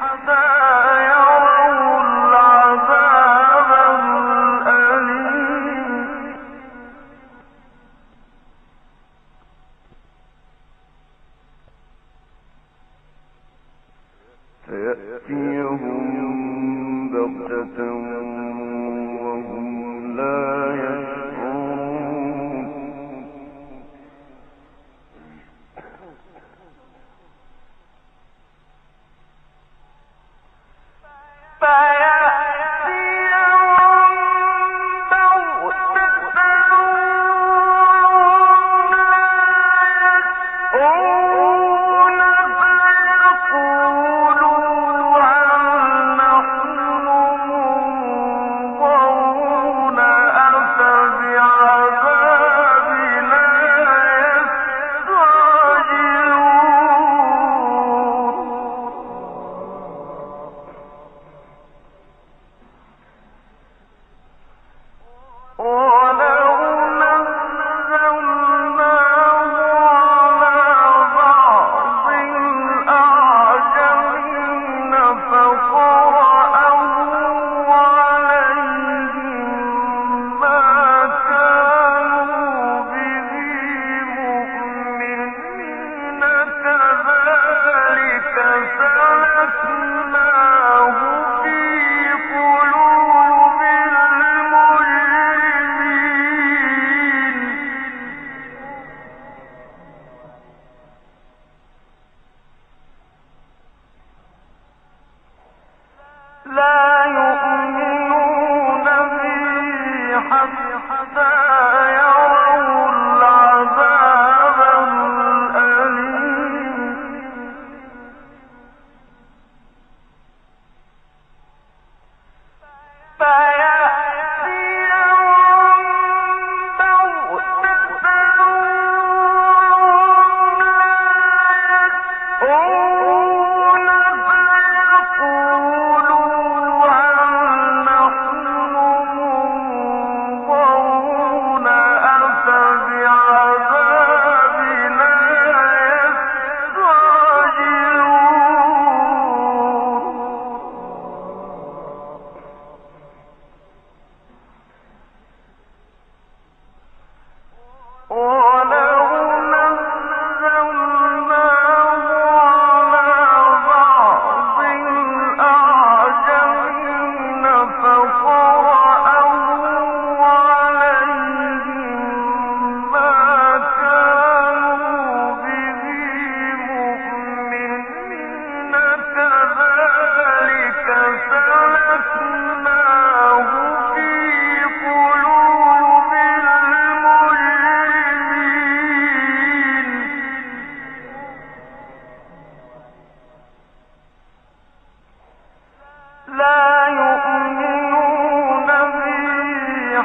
حباب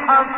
وعدوا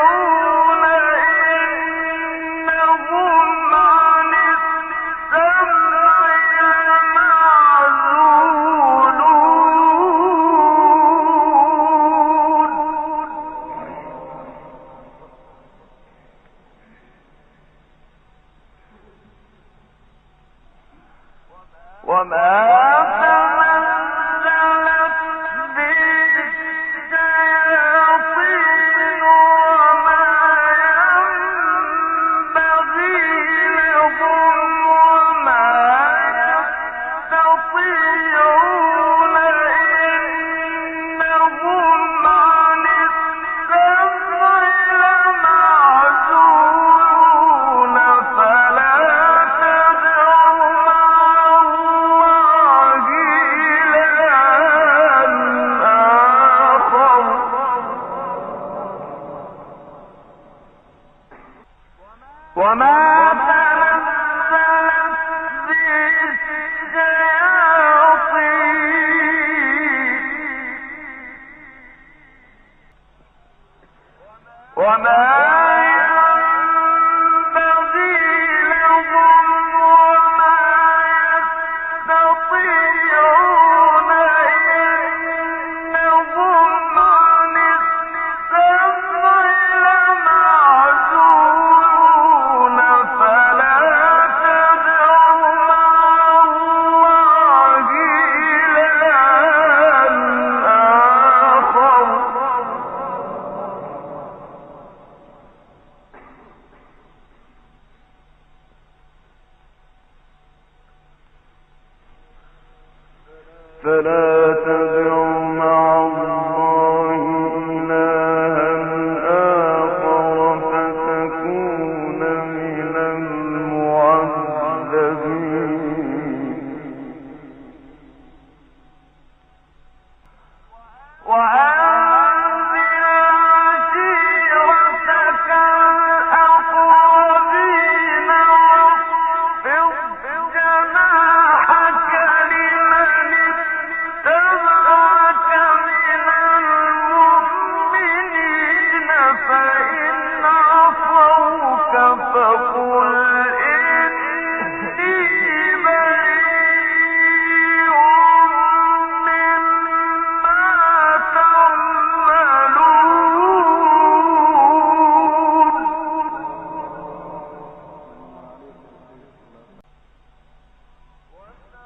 وما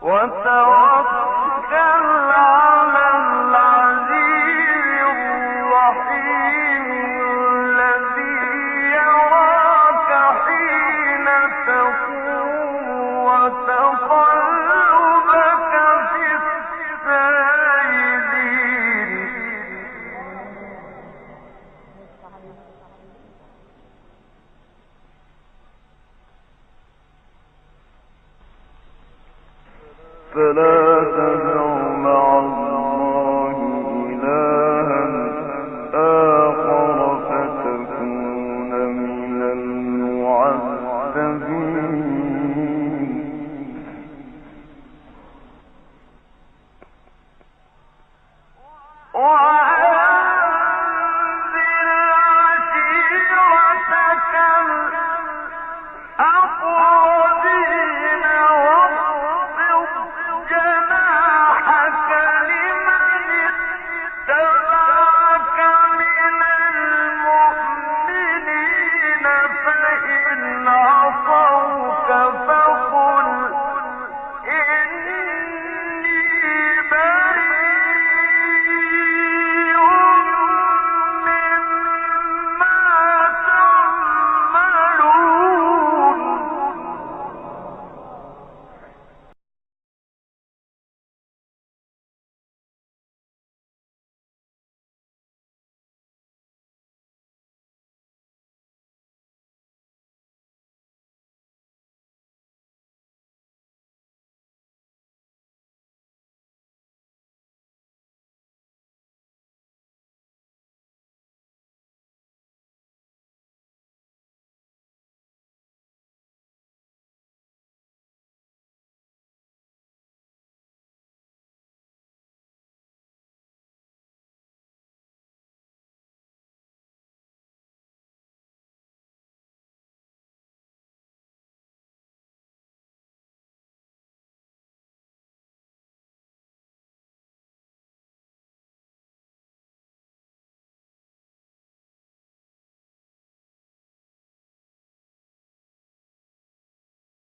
وتوكل فلا تدعوا